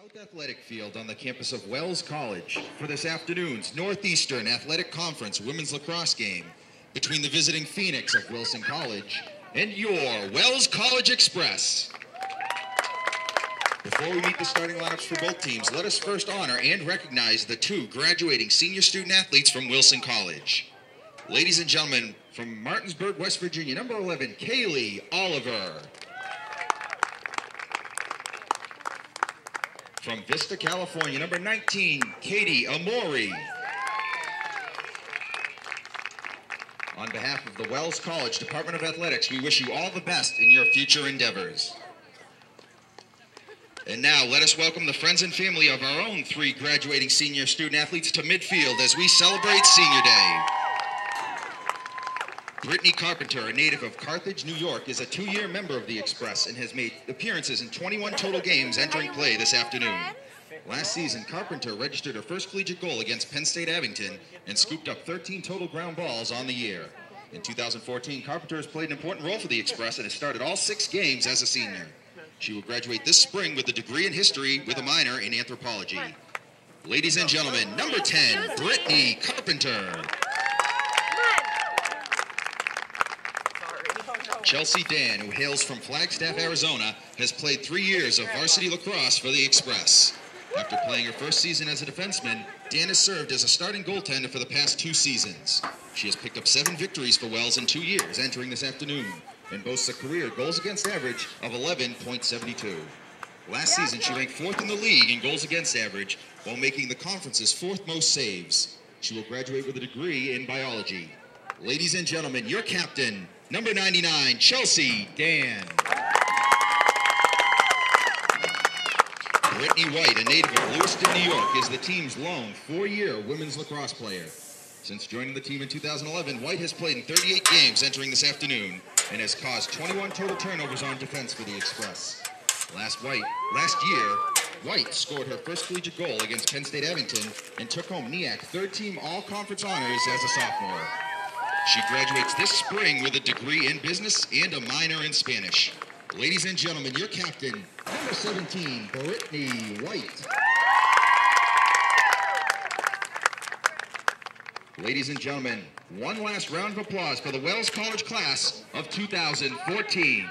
South Athletic Field on the campus of Wells College for this afternoon's Northeastern Athletic Conference women's lacrosse game between the visiting Phoenix of Wilson College and your Wells College Express. Before we meet the starting lineups for both teams, let us first honor and recognize the two graduating senior student athletes from Wilson College. Ladies and gentlemen, from Martinsburg, West Virginia, number 11, Kaylee Oliver. From Vista, California, number 19, Katie Amori. On behalf of the Wells College Department of Athletics, we wish you all the best in your future endeavors. And now let us welcome the friends and family of our own three graduating senior student athletes to midfield as we celebrate Senior Day. Brittany Carpenter, a native of Carthage, New York, is a two-year member of the Express and has made appearances in 21 total games entering play this afternoon. Last season, Carpenter registered her first collegiate goal against Penn State Abington and scooped up 13 total ground balls on the year. In 2014, Carpenter has played an important role for the Express and has started all six games as a senior. She will graduate this spring with a degree in history with a minor in anthropology. Ladies and gentlemen, number 10, Brittany Carpenter. Chelsea Dann, who hails from Flagstaff, Arizona, has played three years of varsity lacrosse for the Express. After playing her first season as a defenseman, Dann has served as a starting goaltender for the past two seasons. She has picked up seven victories for Wells in two years, entering this afternoon, and boasts a career goals against average of 11.72. Last season, she ranked fourth in the league in goals against average while making the conference's fourth most saves. She will graduate with a degree in biology. Ladies and gentlemen, your captain, number 99, Chelsea Dann. Brittany White, a native of Lewiston, New York, is the team's lone four-year women's lacrosse player. Since joining the team in 2011, White has played in 38 games entering this afternoon and has caused 21 total turnovers on defense for the Express. Last White, last year, White scored her first collegiate goal against Penn State Abington and took home NEAC third team all-conference honors as a sophomore. She graduates this spring with a degree in business and a minor in Spanish. Ladies and gentlemen, your captain, number 17, Brittany White. Ladies and gentlemen, one last round of applause for the Wells College class of 2014.